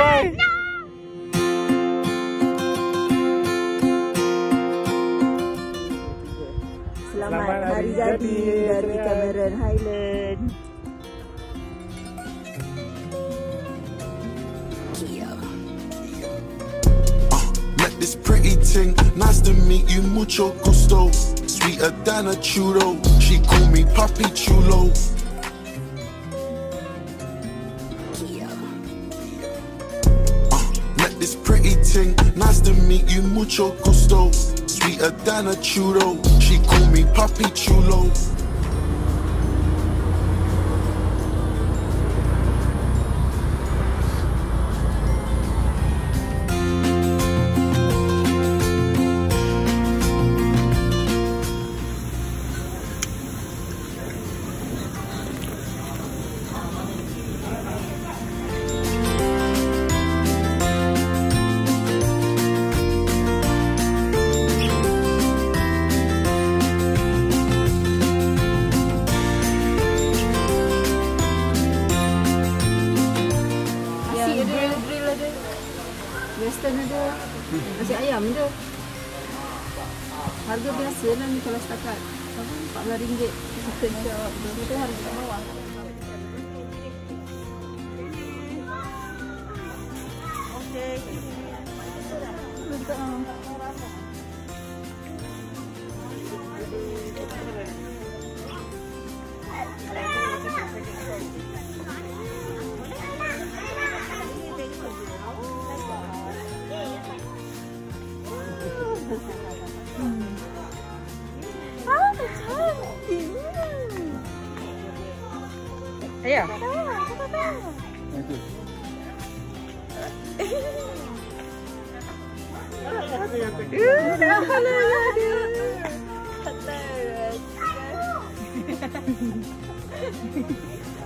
Why? Selamat, Selamat hari hari jadi jadi, dari sayang. Cameron Highland. Met this pretty ting, nice to meet you, mucho gusto. Sweeter than a churro, she call me Papi Chulo. Met this pretty ting, nice to meet you, mucho gusto. Sweeter than a churro, she call me Papi Chulo. Western ada. Nasi ayam ada. Harga biasa lah ni kalau setakat apa, RM14. Sekejap. Itu harga bawah. Ayah.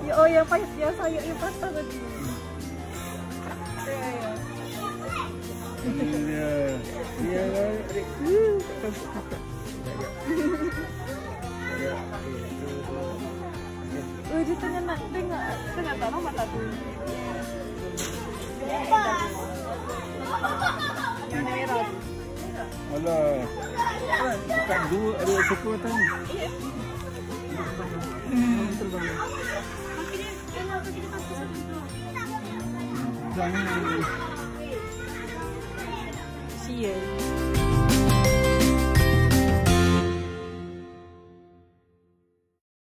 Ya oh yang payah yang saya yang patah tadi. Ya ya. Ya. Ya. Oh dia tengah nak tengok tengah tak nama tak tu. Yang merah. Alah. Bukan dua ada suku atas ni. Jangan. Sial.